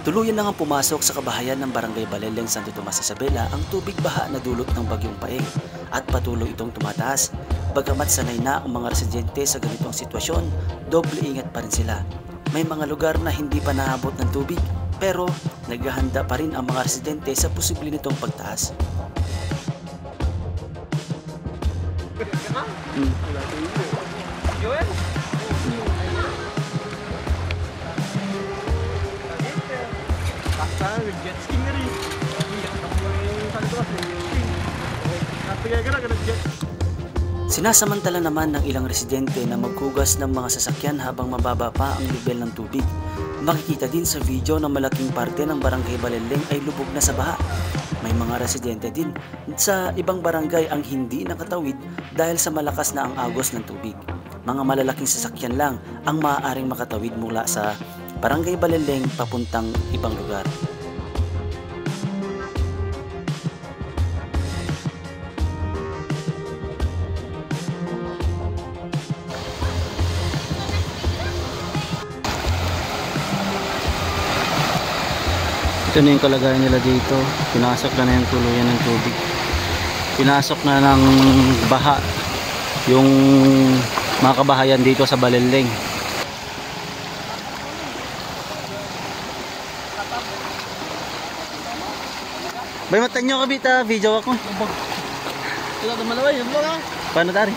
Tuluyan na nga pumasok sa kabahayan ng Barangay Baleleng Santo Tomas Isabela ang tubig baha na dulot ng bagyong paeng at patuloy itong tumataas. Bagamat sanay na ang mga residente sa ganitong sitwasyon, doble ingat pa rin sila. May mga lugar na hindi pa naabot ng tubig pero naghahanda pa rin ang mga residente sa posible nitong pagtaas. Hmm. Sana jet ski nga rin. Napigay ka na jet Sinasamantala naman ng ilang residente na maghugas ng mga sasakyan habang mababa pa ang level ng tubig. Makikita din sa video na malaking parte ng barangay Baleleng ay lubog na sa baha. May mga residente din sa ibang barangay ang hindi nakatawid dahil sa malakas na ang agos ng tubig. Mga malalaking sasakyan lang ang maaaring makatawid mula sa barangay Baleleng papuntang ibang lugar. Ito na yung kalagayan nila dito. Pinasok na na yung tuluyan ng tubig. Pinasok na ng baha yung mga kabahayan dito sa Baleleng. Bay matan nyo kabita, video ako. Ito na ba? Yung mga Paano tari?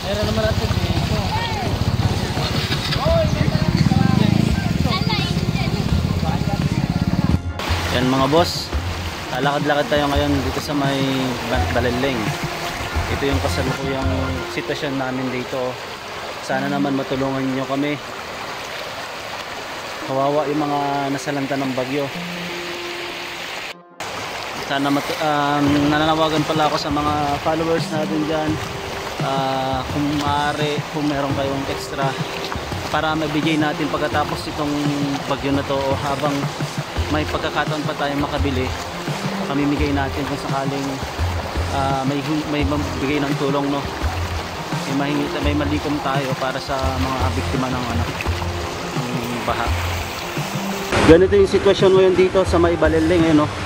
Meron naman natin dito. Yan mga boss, lalakad-lakad tayo ngayon dito sa may Ba- Baleleng. Ito yung kasalukuyang sitwasyon namin dito. Sana naman matulungan niyo kami. Kawawa yung mga nasalanta ng bagyo. Sana mat um, nananawagan pala ako sa mga followers natin dyan. Ah, kung maaari, kung meron kayong extra para mabigay natin pagkatapos itong bagyo na to o habang may pagkakataon pa tayo makabili pamimigay natin kung sakaling ah, may may mabigay ng tulong no? May mahingi may malikom tayo para sa mga biktima ng ano ng baha. Ganito yung sitwasyon ngayon dito sa may Baleleng ngayon no